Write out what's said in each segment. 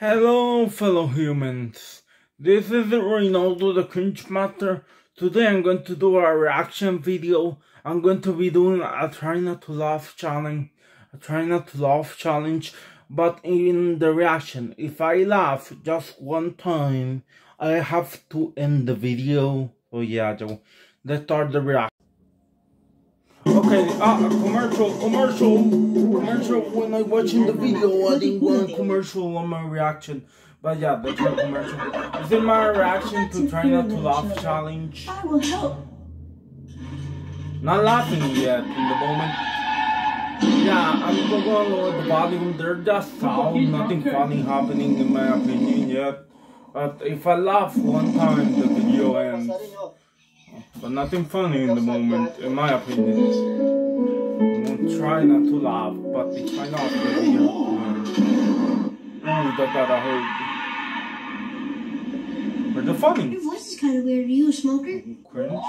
Hello, fellow humans. This is Reinaldo the Cringe Master. Today I'm going to do a reaction video. I'm going to be doing a try not to laugh challenge. A try not to laugh challenge. But in the reaction, if I laugh just one time, I have to end the video. So yeah, so let's start the reaction. Okay, ah, commercial, commercial, commercial. When I watching the video, I didn't want commercial on my reaction. But yeah, that's my commercial. Is my reaction to try not to laugh challenge. I will help. Not laughing yet in the moment. Yeah, I'm going to lower the volume. There's just sound, nothing funny happening in my opinion yet. But if I laugh one time, the video ends. But nothing funny in the moment, in my opinion. Gonna try not to laugh, but if I not, the video. Ooh, that gotta hurt. But the funny. Your voice is kind of weird. Are you a smoker? Cringe.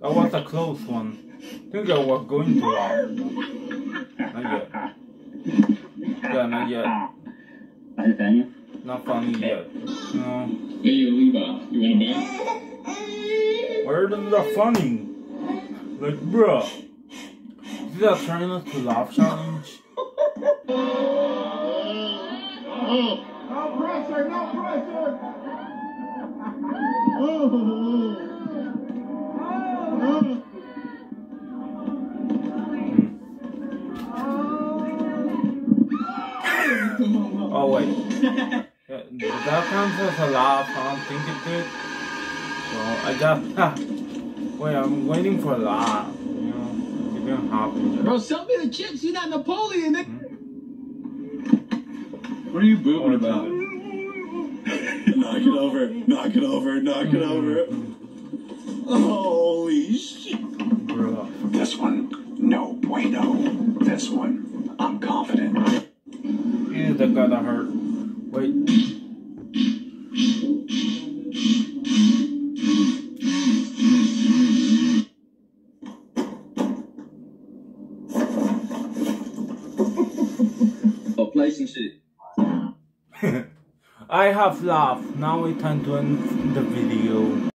That was a close one. I think I was going to laugh. Not yet. Yeah, not yet. Nathaniel? Not funny yet. No. Hey, yo, Levi, you want a bite? Where is the funny? Like, bruh. Is that trying not to laugh challenge? No pressure, no pressure. Oh, wait. Yeah, that counts as a laugh. I don't think it did. So I just. Wait, I'm waiting for a laugh. You know, it didn't happen yet. Bro, sell me the chips. You not Napoleon. nigga. Hmm? What are you booping about? Knock it over, knock it over, knock it over. Holy shit. Bruh. This one, no bueno. This one, Shit. I have laughed. Now it's time to end the video.